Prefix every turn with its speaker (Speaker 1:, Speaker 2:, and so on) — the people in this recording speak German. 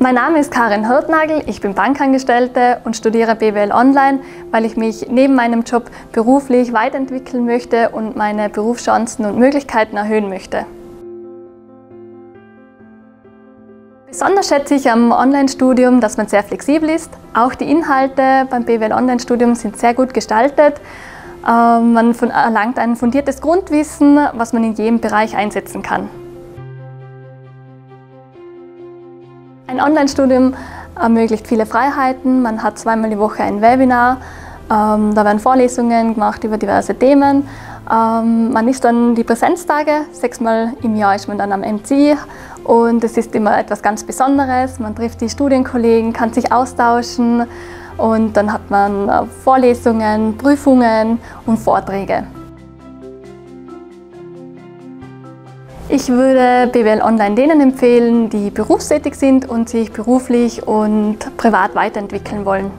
Speaker 1: Mein Name ist Karin Hirtnagel, ich bin Bankangestellte und studiere BWL Online, weil ich mich neben meinem Job beruflich weiterentwickeln möchte und meine Berufschancen und Möglichkeiten erhöhen möchte. Besonders schätze ich am Online-Studium, dass man sehr flexibel ist. Auch die Inhalte beim BWL Online-Studium sind sehr gut gestaltet. Ähm, man erlangt ein fundiertes Grundwissen, was man in jedem Bereich einsetzen kann. Ein Online-Studium ermöglicht viele Freiheiten. Man hat zweimal die Woche ein Webinar. Ähm, da werden Vorlesungen gemacht über diverse Themen. Ähm, man ist dann die Präsenztage, sechsmal im Jahr ist man dann am MCI und es ist immer etwas ganz Besonderes. Man trifft die Studienkollegen, kann sich austauschen und dann hat man äh, Vorlesungen, Prüfungen und Vorträge. Ich würde BWL Online denen empfehlen, die berufstätig sind und sich beruflich und privat weiterentwickeln wollen.